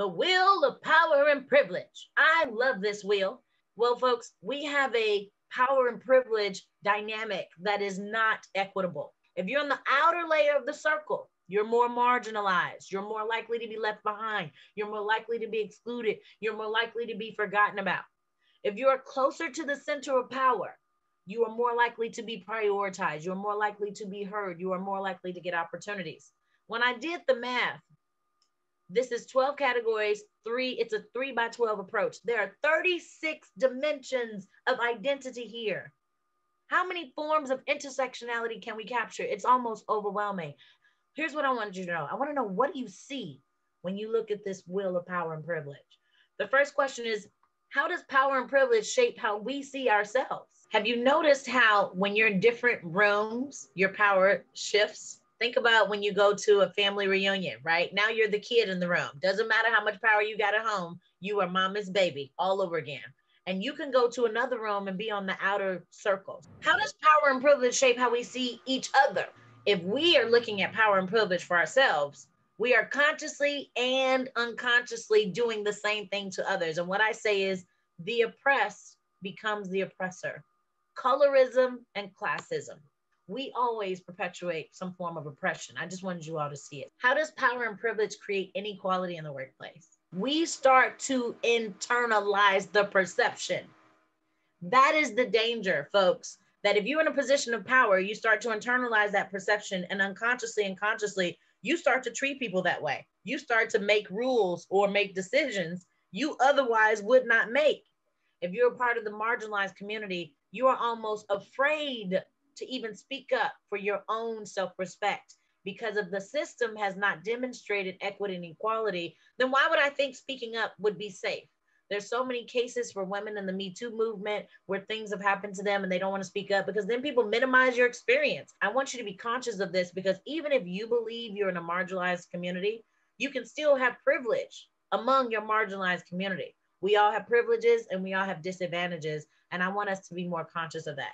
The wheel of power and privilege. I love this wheel. Well, folks, we have a power and privilege dynamic that is not equitable. If you're on the outer layer of the circle, you're more marginalized. You're more likely to be left behind. You're more likely to be excluded. You're more likely to be forgotten about. If you're closer to the center of power, you are more likely to be prioritized. You're more likely to be heard. You are more likely to get opportunities. When I did the math, this is 12 categories, three, it's a three by 12 approach. There are 36 dimensions of identity here. How many forms of intersectionality can we capture? It's almost overwhelming. Here's what I wanted you to know. I want to know what do you see when you look at this will of power and privilege? The first question is, how does power and privilege shape how we see ourselves? Have you noticed how when you're in different rooms, your power shifts? Think about when you go to a family reunion, right? Now you're the kid in the room. Doesn't matter how much power you got at home, you are mama's baby all over again. And you can go to another room and be on the outer circle. How does power and privilege shape how we see each other? If we are looking at power and privilege for ourselves, we are consciously and unconsciously doing the same thing to others. And what I say is the oppressed becomes the oppressor. Colorism and classism we always perpetuate some form of oppression. I just wanted you all to see it. How does power and privilege create inequality in the workplace? We start to internalize the perception. That is the danger, folks. That if you're in a position of power, you start to internalize that perception and unconsciously and consciously, you start to treat people that way. You start to make rules or make decisions you otherwise would not make. If you're a part of the marginalized community, you are almost afraid to even speak up for your own self respect because if the system has not demonstrated equity and equality, then why would I think speaking up would be safe? There's so many cases for women in the Me Too movement where things have happened to them and they don't want to speak up because then people minimize your experience. I want you to be conscious of this because even if you believe you're in a marginalized community, you can still have privilege among your marginalized community. We all have privileges and we all have disadvantages. And I want us to be more conscious of that.